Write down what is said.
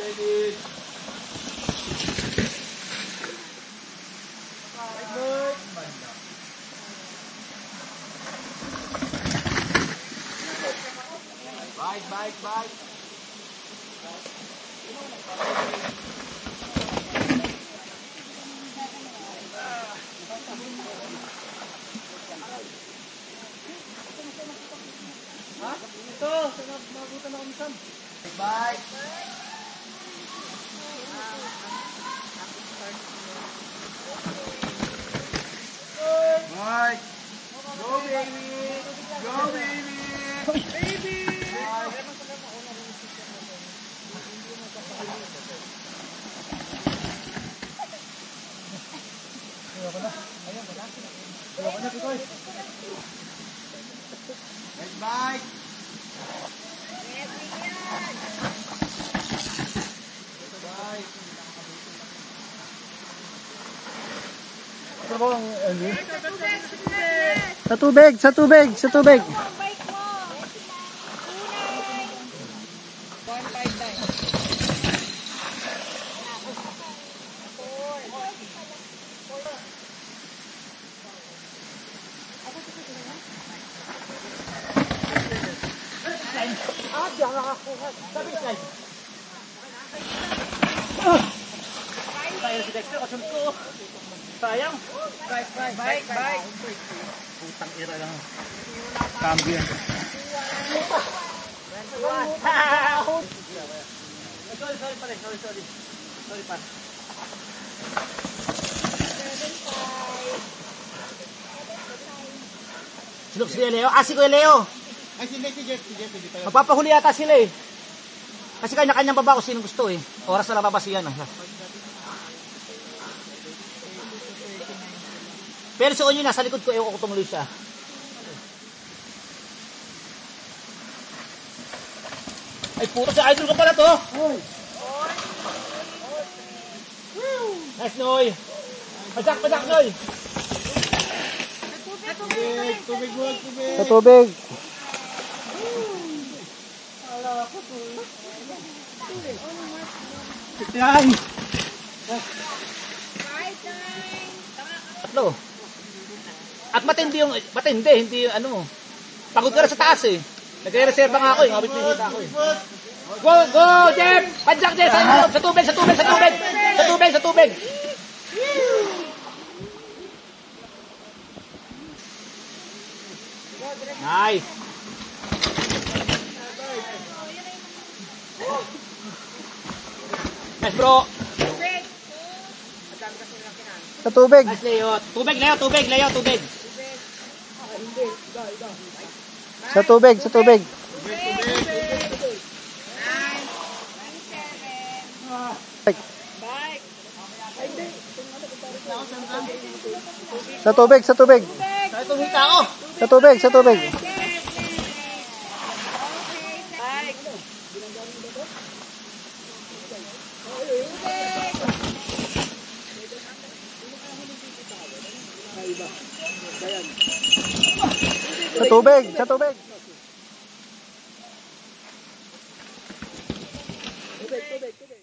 David. Baik, baik, baik. Ha? Ito, mabutan ako misan. Bye. Bye. Go baby. Baby. Next bike. Bike. Sa tubig, sa tubig, sa tubig. Sayang. Bike, bike, bike, bike. Putang ira lang. Cambio yan. sorry, sorry pala. Sorry, sorry. Sorry pa. Sino si Kuya Leo? Ah, si Kuya Leo. Ay, sige, sige, sige, pwede tayo. Magpapahuli yata sila eh. Kasi kanya-kanyang baba kung sino gusto eh. Oras na nababasiyan ah. Pero sa inyo nasa likod ko, ewan ko tumuloy siya. Ay, puto sa idol ko pala to. Nice, Noy. Padak, padak, Noy. Tubig, tubig, tubig. Sa tubig. Yan. Tatlo. At matindi yung, matindi, hindi yung ano. Pagod ka na sa taas eh. Nagre-reserva nga ako eh. Ngabit bisita ako eh. Go, go, Jeff! Padjak, Jeff! Sa, sa tubig, sa tubig, sa tubig! Sa tubig, sa tubig! Nice! Nice, bro! Sa tubig. Nice, Leo. Tubig, Leo, tubig, Leo, tubig. Sa tubig, sa tubig. Sa tubig, sa tubig. Saan tumita ako? Sa tubig, sa tubig. Sa tubig, sa tubig. Tubig, tubig, tubig.